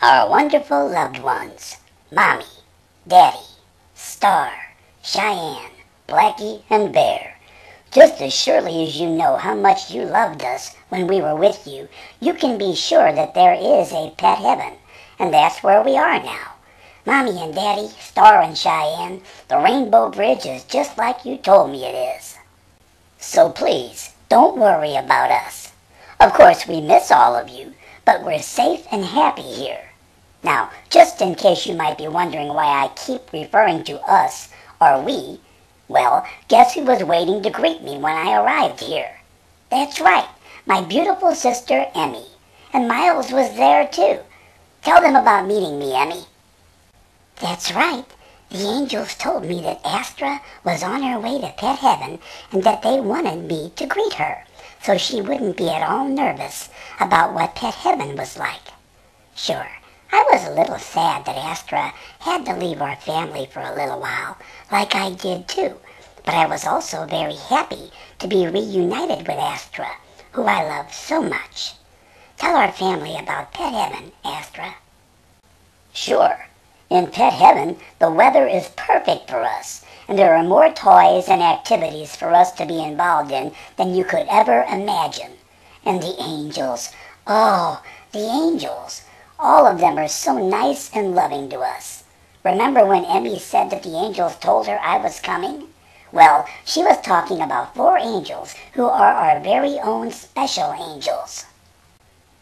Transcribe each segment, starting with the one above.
Our wonderful loved ones, Mommy, Daddy, Star, Cheyenne, Blackie, and Bear. Just as surely as you know how much you loved us when we were with you, you can be sure that there is a pet heaven, and that's where we are now. Mommy and Daddy, Star and Cheyenne, the Rainbow Bridge is just like you told me it is. So please, don't worry about us. Of course, we miss all of you, but we're safe and happy here. Now, just in case you might be wondering why I keep referring to us or we, well, guess who was waiting to greet me when I arrived here? That's right, my beautiful sister Emmy. And Miles was there too. Tell them about meeting me, Emmy. That's right. The angels told me that Astra was on her way to Pet Heaven and that they wanted me to greet her so she wouldn't be at all nervous about what Pet Heaven was like. Sure, I was a little sad that Astra had to leave our family for a little while, like I did too, but I was also very happy to be reunited with Astra, who I love so much. Tell our family about Pet Heaven, Astra. Sure. In Pet Heaven, the weather is perfect for us, and there are more toys and activities for us to be involved in than you could ever imagine. And the angels, oh, the angels, all of them are so nice and loving to us. Remember when Emmy said that the angels told her I was coming? Well, she was talking about four angels who are our very own special angels.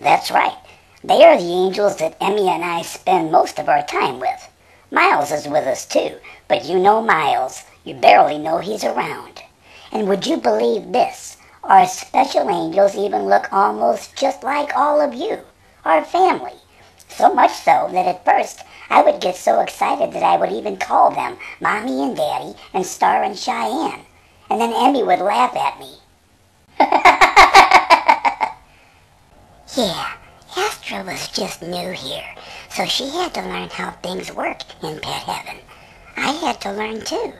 That's right. They are the angels that Emmy and I spend most of our time with. Miles is with us too, but you know Miles. You barely know he's around. And would you believe this? Our special angels even look almost just like all of you, our family. So much so that at first I would get so excited that I would even call them Mommy and Daddy and Star and Cheyenne. And then Emmy would laugh at me. yeah, Astra was just new here, so she had to learn how things work in Pet Heaven. I had to learn too.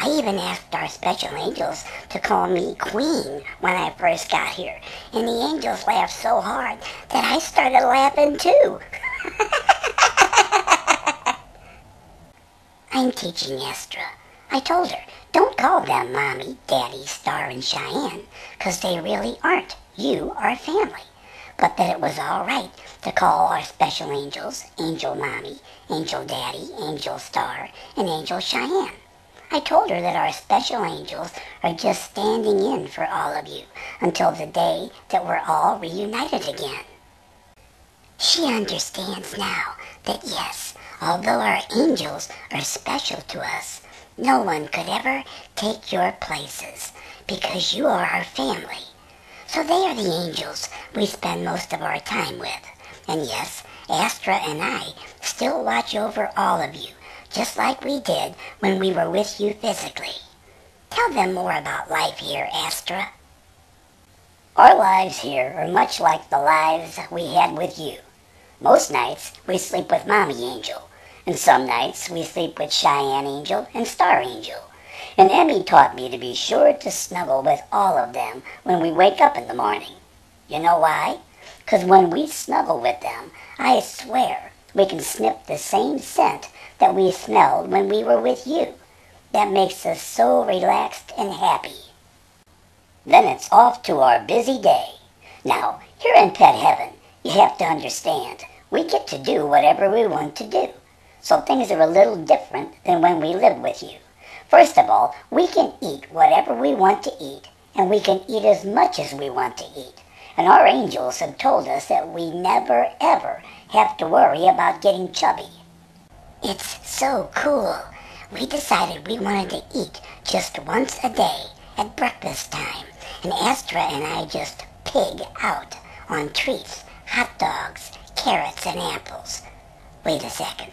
I even asked our special angels to call me Queen when I first got here, and the angels laughed so hard that I started laughing too. I'm teaching Astra. I told her, don't call them Mommy, Daddy, Star, and Cheyenne, 'cause they really aren't. You are family. But that it was all right to call our special angels Angel Mommy, Angel Daddy, Angel Star, and Angel Cheyenne. I told her that our special angels are just standing in for all of you until the day that we're all reunited again. She understands now that yes, although our angels are special to us, no one could ever take your places because you are our family. So they are the angels we spend most of our time with. And yes, Astra and I still watch over all of you just like we did when we were with you physically. Tell them more about life here, Astra. Our lives here are much like the lives we had with you. Most nights we sleep with Mommy Angel, and some nights we sleep with Cheyenne Angel and Star Angel. And Emmy taught me to be sure to snuggle with all of them when we wake up in the morning. You know why? 'Cause when we snuggle with them, I swear we can sniff the same scent that we smelled when we were with you. That makes us so relaxed and happy. Then it's off to our busy day. Now, here in Pet Heaven, you have to understand, we get to do whatever we want to do. So things are a little different than when we lived with you. First of all, we can eat whatever we want to eat, and we can eat as much as we want to eat. And our angels have told us that we never ever have to worry about getting chubby. It's so cool. We decided we wanted to eat just once a day at breakfast time, and Astra and I just pig out on treats, hot dogs, carrots, and apples. Wait a second.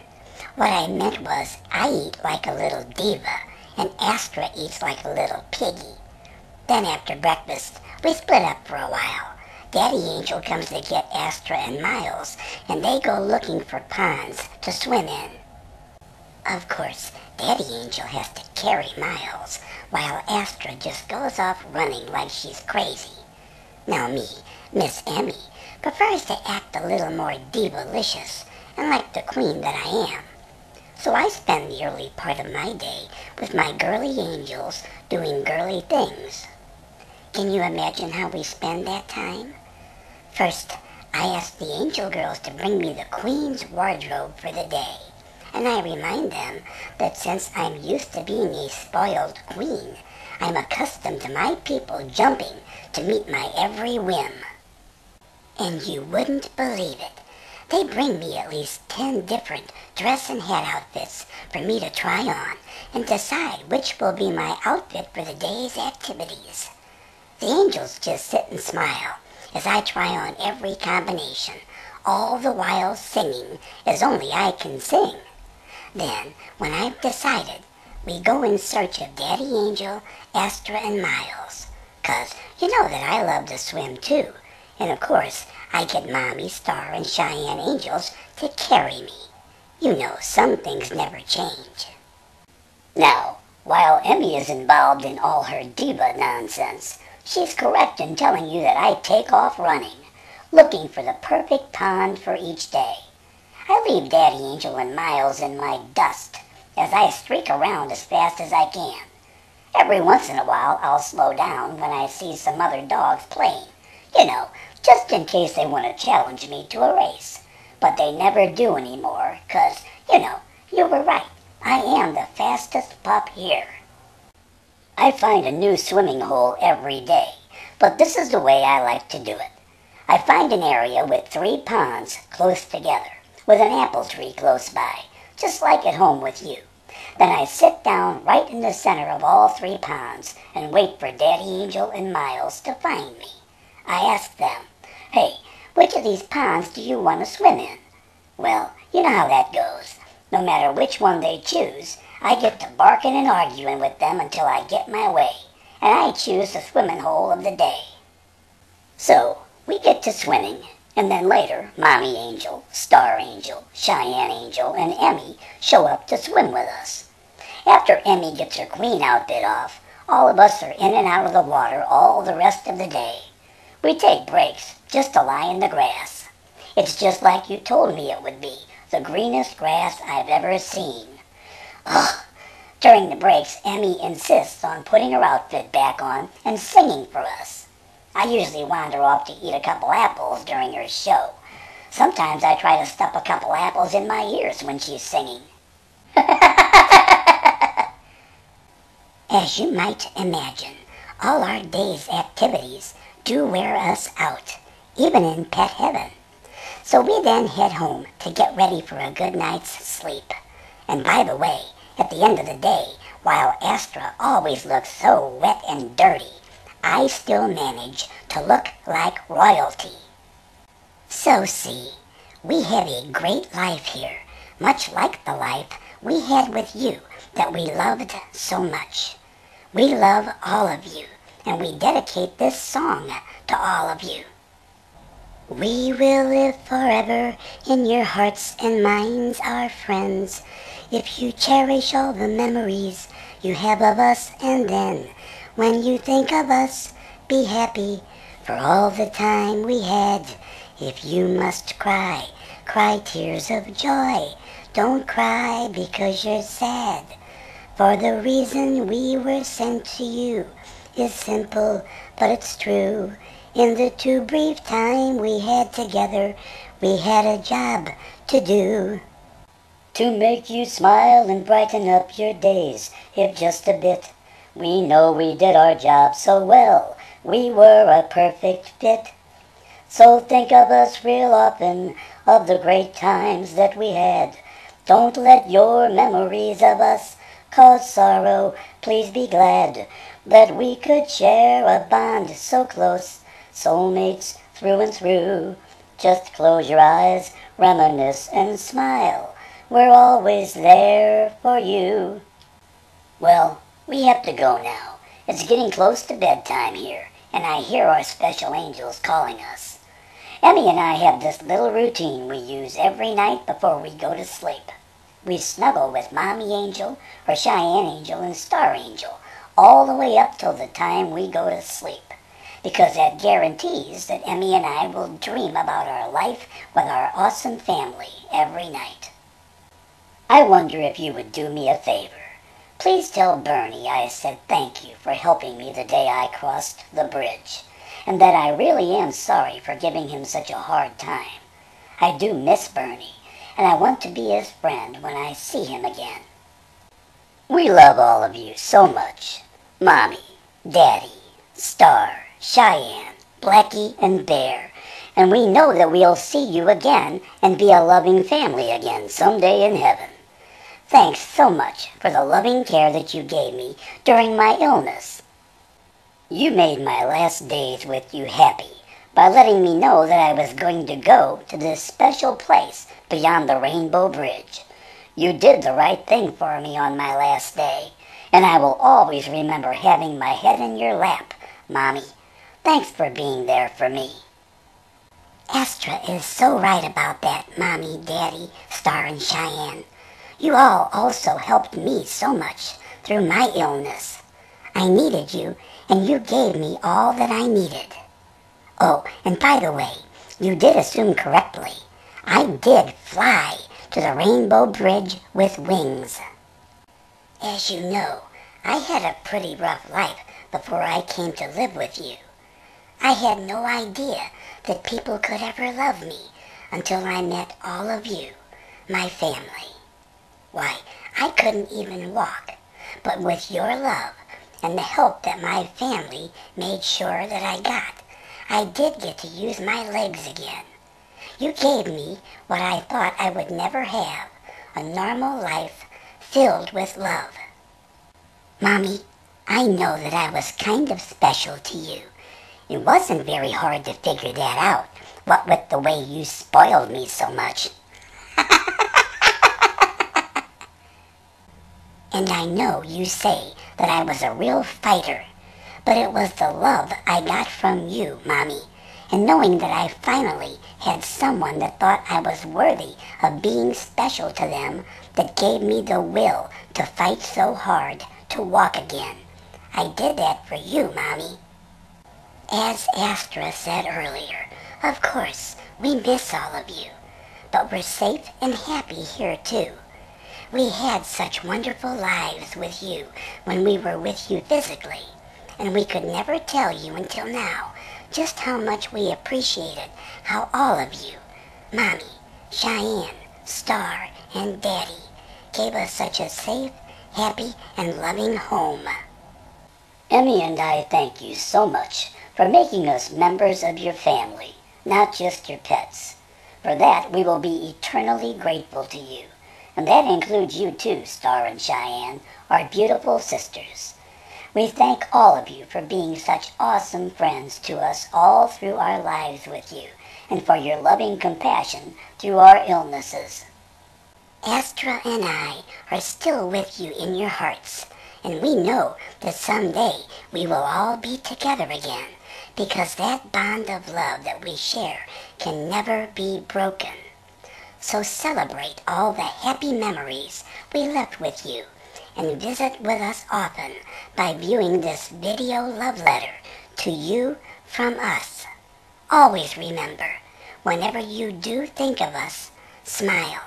What I meant was I eat like a little diva, and Astra eats like a little piggy. Then after breakfast, we split up for a while. Daddy Angel comes to get Astra and Miles, and they go looking for ponds to swim in. Of course, Daddy Angel has to carry Miles, while Astra just goes off running like she's crazy. Now me, Miss Emmy, prefers to act a little more divalicious and like the queen that I am. So I spend the early part of my day with my girly angels doing girly things. Can you imagine how we spend that time? First, I ask the angel girls to bring me the queen's wardrobe for the day. And I remind them that since I'm used to being a spoiled queen, I'm accustomed to my people jumping to meet my every whim. And you wouldn't believe it. They bring me at least ten different dress and hat outfits for me to try on and decide which will be my outfit for the day's activities. The angels just sit and smile as I try on every combination, all the while singing as only I can sing. Then, when I've decided, we go in search of Daddy Angel, Astra, and Miles. 'Cause you know that I love to swim too. And of course, I get Mommy, Star, and Cheyenne Angels to carry me. You know some things never change. Now, while Emmy is involved in all her diva nonsense, she's correct in telling you that I take off running, looking for the perfect pond for each day. I leave Daddy Angel and Miles in my dust as I streak around as fast as I can. Every once in a while I'll slow down when I see some other dogs playing. You know, just in case they want to challenge me to a race. But they never do anymore, 'cause, you know, you were right. I am the fastest pup here. I find a new swimming hole every day, but this is the way I like to do it. I find an area with three ponds close together, with an apple tree close by, just like at home with you. Then I sit down right in the center of all three ponds and wait for Daddy Angel and Miles to find me. I ask them, hey, which of these ponds do you want to swim in? Well, you know how that goes. No matter which one they choose, I get to barking and arguing with them until I get my way, and I choose the swimming hole of the day. So, we get to swimming, and then later, Mommy Angel, Star Angel, Cheyenne Angel, and Emmy show up to swim with us. After Emmy gets her queen outfit off, all of us are in and out of the water all the rest of the day. We take breaks just to lie in the grass. It's just like you told me it would be, the greenest grass I've ever seen. Ugh. During the breaks, Emmy insists on putting her outfit back on and singing for us. I usually wander off to eat a couple apples during her show. Sometimes I try to stuff a couple apples in my ears when she's singing. As you might imagine, all our day's activities do wear us out, even in pet heaven. So we then head home to get ready for a good night's sleep. And by the way, at the end of the day, while Astra always looks so wet and dirty, I still manage to look like royalty. So see, we have a great life here, much like the life we had with you that we loved so much. We love all of you, and we dedicate this song to all of you. We will live forever in your hearts and minds, our friends, if you cherish all the memories you have of us, and then, when you think of us, be happy for all the time we had. If you must cry, cry tears of joy. Don't cry because you're sad. For the reason we were sent to you is simple, but it's true. In the too brief time we had together, we had a job to do. To make you smile and brighten up your days, if just a bit. We know we did our job so well, we were a perfect fit. So think of us real often, of the great times that we had. Don't let your memories of us cause sorrow, please be glad that we could share a bond so close soulmates through and through. Just close your eyes, reminisce, and smile. We're always there for you. Well, we have to go now. It's getting close to bedtime here, and I hear our special angels calling us. Emmy and I have this little routine we use every night before we go to sleep. We snuggle with Mommy Angel or Cheyenne Angel and Star Angel all the way up till the time we go to sleep. because that guarantees that Emmy and I will dream about our life with our awesome family every night. I wonder if you would do me a favor. Please tell Bernie I said thank you for helping me the day I crossed the bridge, and that I really am sorry for giving him such a hard time. I do miss Bernie, and I want to be his friend when I see him again. We love all of you so much. Mommy, Daddy, Star, Cheyenne, Blackie, and Bear. And we know that we'll see you again and be a loving family again someday in heaven. Thanks so much for the loving care that you gave me during my illness. You made my last days with you happy by letting me know that I was going to go to this special place beyond the Rainbow Bridge. You did the right thing for me on my last day, and I will always remember having my head in your lap, Mommy. Thanks for being there for me. Astra is so right about that, Mommy, Daddy, Star, and Cheyenne. You all also helped me so much through my illness. I needed you, and you gave me all that I needed. Oh, and by the way, you did assume correctly. I did fly to the Rainbow Bridge with wings. As you know, I had a pretty rough life before I came to live with you. I had no idea that people could ever love me until I met all of you, my family. Why, I couldn't even walk, but with your love and the help that my family made sure that I got, I did get to use my legs again. You gave me what I thought I would never have, a normal life filled with love. Mommy, I know that I was kind of special to you. It wasn't very hard to figure that out, what with the way you spoiled me so much. And I know you say that I was a real fighter, but it was the love I got from you, Mommy, and knowing that I finally had someone that thought I was worthy of being special to them that gave me the will to fight so hard to walk again. I did that for you, Mommy. As Astra said earlier, of course, we miss all of you. But we're safe and happy here, too. We had such wonderful lives with you when we were with you physically, and we could never tell you until now just how much we appreciated how all of you, Mommy, Cheyenne, Star, and Daddy, gave us such a safe happy, and loving home. Emmy and I thank you so much for making us members of your family, not just your pets. For that, we will be eternally grateful to you. And that includes you too, Star and Cheyenne, our beautiful sisters. We thank all of you for being such awesome friends to us all through our lives with you, and for your loving compassion through our illnesses. Astra and I are still with you in your hearts, and we know that someday we will all be together again, because that bond of love that we share can never be broken. So celebrate all the happy memories we left with you, and visit with us often by viewing this video love letter to you from us. Always remember, whenever you do think of us, smile